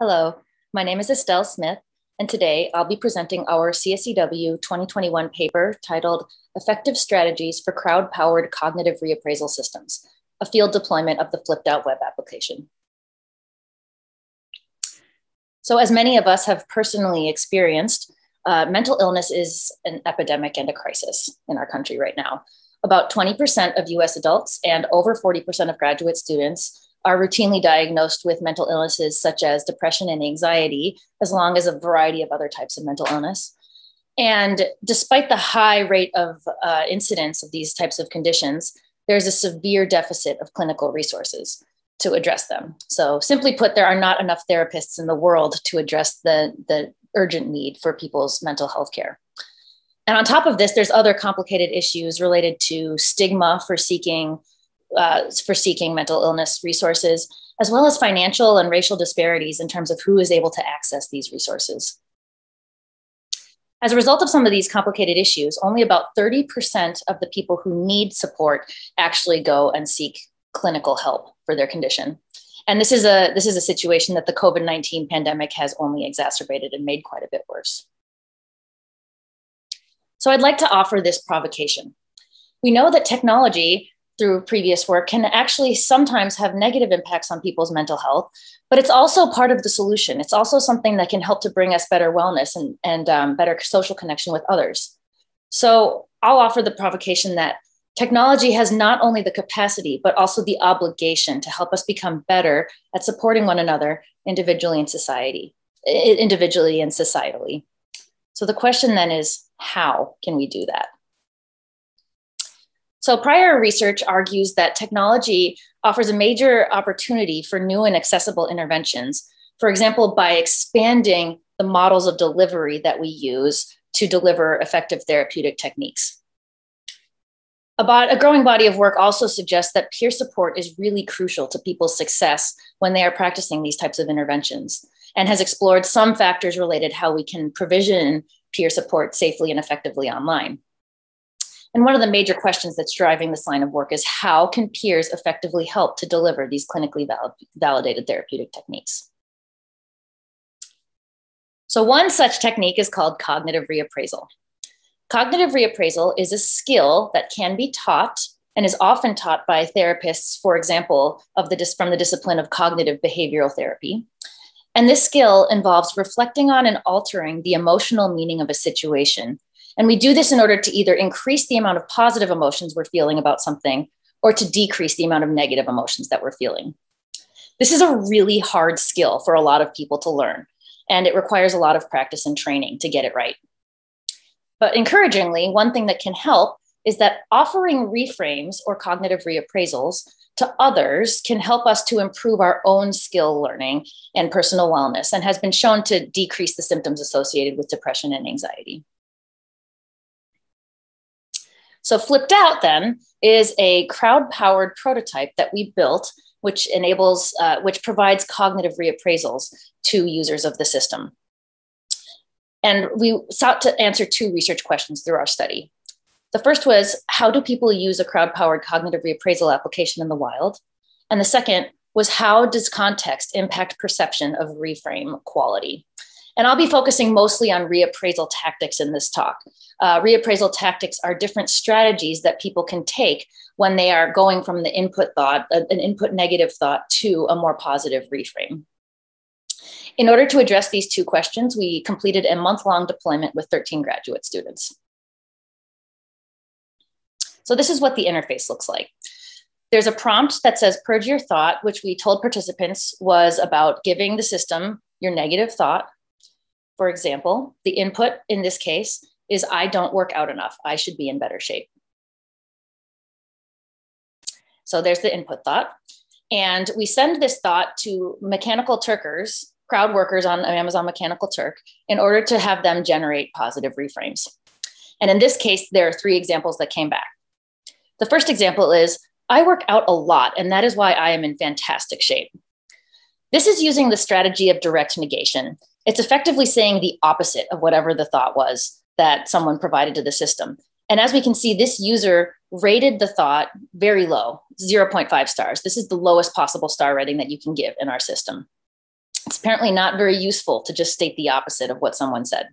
Hello, my name is Estelle Smith, and today I'll be presenting our CSCW 2021 paper titled Effective Strategies for Crowd-Powered Cognitive Reappraisal Systems, a field deployment of the Flip*Doubt web application. So as many of us have personally experienced, uh, mental illness is an epidemic and a crisis in our country right now. About 20% of US adults and over 40% of graduate students are routinely diagnosed with mental illnesses such as depression and anxiety, as long as a variety of other types of mental illness. And despite the high rate of uh, incidence of these types of conditions, there's a severe deficit of clinical resources to address them. So, simply put, there are not enough therapists in the world to address the, the urgent need for people's mental health care. And on top of this, there's other complicated issues related to stigma for seeking uh, for seeking mental illness resources, as well as financial and racial disparities in terms of who is able to access these resources. As a result of some of these complicated issues, only about 30% of the people who need support actually go and seek clinical help for their condition. And this is a, this is a situation that the COVID 19 pandemic has only exacerbated and made quite a bit worse. So I'd like to offer this provocation. We know that technology through previous work can actually sometimes have negative impacts on people's mental health but it's also part of the solution. It's also something that can help to bring us better wellness and, and um, better social connection with others. So i'll offer the provocation that technology has not only the capacity but also the obligation to help us become better at supporting one another individually in society individually and societally. So the question then is how can we do that so, prior research argues that technology offers a major opportunity for new and accessible interventions. For example, by expanding the models of delivery that we use to deliver effective therapeutic techniques. About a growing body of work also suggests that peer support is really crucial to people's success when they are practicing these types of interventions and has explored some factors related how we can provision peer support safely and effectively online. And one of the major questions that's driving this line of work is how can peers effectively help to deliver these clinically valid, validated therapeutic techniques? So, one such technique is called cognitive reappraisal. Cognitive reappraisal is a skill that can be taught and is often taught by therapists, for example, of the, from the discipline of cognitive behavioral therapy. And this skill involves reflecting on and altering the emotional meaning of a situation and we do this in order to either increase the amount of positive emotions we're feeling about something or to decrease the amount of negative emotions that we're feeling. This is a really hard skill for a lot of people to learn, and it requires a lot of practice and training to get it right. But encouragingly, one thing that can help is that offering reframes or cognitive reappraisals to others can help us to improve our own skill learning and personal wellness and has been shown to decrease the symptoms associated with depression and anxiety. So Flip*Doubt then is a crowd powered prototype that we built, which enables, uh, which provides cognitive reappraisals to users of the system. And we sought to answer two research questions through our study. The first was how do people use a crowd powered cognitive reappraisal application in the wild? And the second was how does context impact perception of reframe quality? And I'll be focusing mostly on reappraisal tactics in this talk. Uh, reappraisal tactics are different strategies that people can take when they are going from the input thought, uh, an input negative thought, to a more positive reframe. In order to address these two questions, we completed a month long deployment with 13 graduate students. So, this is what the interface looks like. There's a prompt that says purge your thought, which we told participants was about giving the system your negative thought for example, the input in this case is I don't work out enough. I should be in better shape. So there's the input thought. And we send this thought to Mechanical Turkers, crowd workers on Amazon Mechanical Turk, in order to have them generate positive reframes. And in this case, there are three examples that came back. The first example is I work out a lot, and that is why I am in fantastic shape. This is using the strategy of direct negation. It's effectively saying the opposite of whatever the thought was that someone provided to the system. And as we can see, this user rated the thought very low, 0.5 stars. This is the lowest possible star rating that you can give in our system. It's apparently not very useful to just state the opposite of what someone said.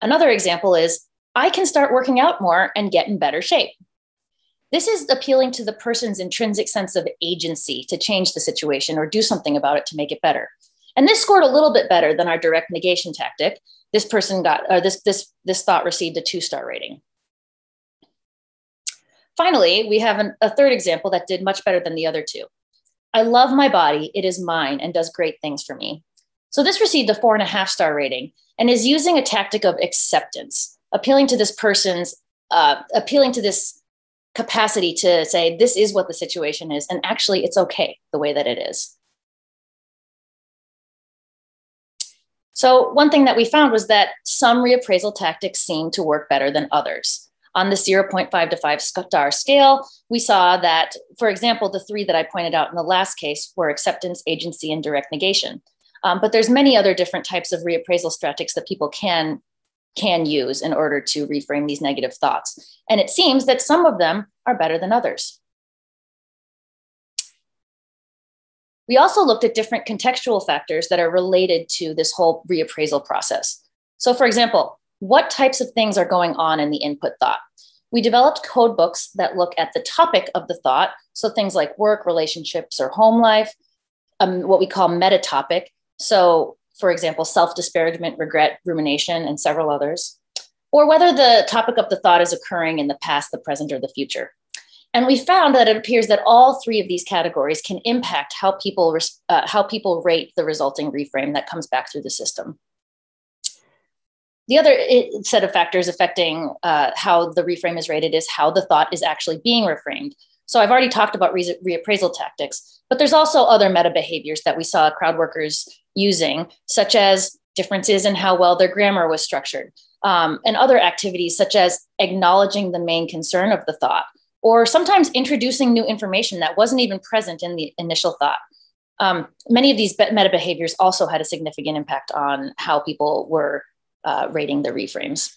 Another example is I can start working out more and get in better shape. This is appealing to the person's intrinsic sense of agency to change the situation or do something about it to make it better. And this scored a little bit better than our direct negation tactic. This person got, or this, this, this thought received a two star rating. Finally, we have an, a third example that did much better than the other two. I love my body, it is mine and does great things for me. So this received a four and a half star rating and is using a tactic of acceptance, appealing to this person's, uh, appealing to this capacity to say, this is what the situation is, and actually it's okay the way that it is. So, one thing that we found was that some reappraisal tactics seem to work better than others. On the 0.5 to 5 star scale, we saw that, for example, the three that I pointed out in the last case were acceptance, agency, and direct negation. Um, but there's many other different types of reappraisal strategies that people can can use in order to reframe these negative thoughts. And it seems that some of them are better than others. We also looked at different contextual factors that are related to this whole reappraisal process. So, for example, what types of things are going on in the input thought? We developed code books that look at the topic of the thought, so things like work, relationships, or home life, um, what we call meta topic. So, for example, self disparagement, regret, rumination, and several others, or whether the topic of the thought is occurring in the past, the present, or the future. And we found that it appears that all three of these categories can impact how people, uh, how people rate the resulting reframe that comes back through the system. The other set of factors affecting uh, how the reframe is rated is how the thought is actually being reframed. So I've already talked about re- reappraisal tactics, but there's also other meta behaviors that we saw crowd workers using, such as differences in how well their grammar was structured, um, and other activities such as acknowledging the main concern of the thought, or sometimes introducing new information that wasn't even present in the initial thought. Um, many of these meta behaviors also had a significant impact on how people were uh, rating the reframes.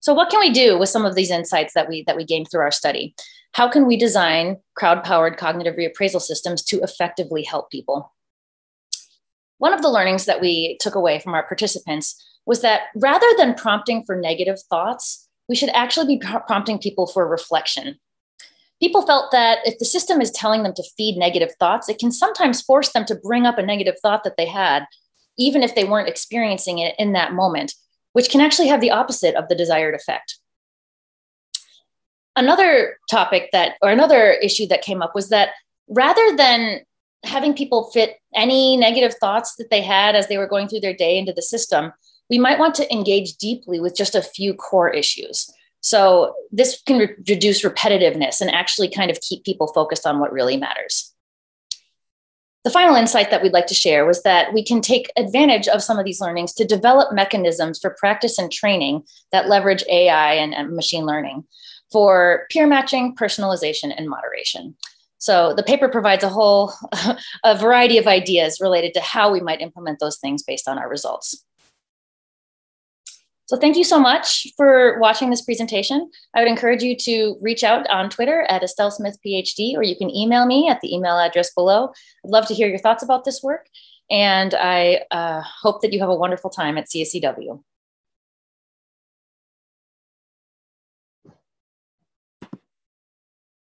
So what can we do with some of these insights that we that we gained through our study? How can we design crowd-powered cognitive reappraisal systems to effectively help people? One of the learnings that we took away from our participants was that rather than prompting for negative thoughts, we should actually be prompting people for reflection. People felt that if the system is telling them to feed negative thoughts, it can sometimes force them to bring up a negative thought that they had, even if they weren't experiencing it in that moment, which can actually have the opposite of the desired effect. Another topic that, or another issue that came up was that rather than having people fit any negative thoughts that they had as they were going through their day into the system, we might want to engage deeply with just a few core issues. So this can re- reduce repetitiveness and actually kind of keep people focused on what really matters. The final insight that we'd like to share was that we can take advantage of some of these learnings to develop mechanisms for practice and training that leverage AI and, and machine learning for peer matching, personalization, and moderation. So the paper provides a whole a variety of ideas related to how we might implement those things based on our results. So thank you so much for watching this presentation. I would encourage you to reach out on Twitter at Estelle Smith PhD, or you can email me at the email address below. I'd love to hear your thoughts about this work. And I uh, hope that you have a wonderful time at CSCW.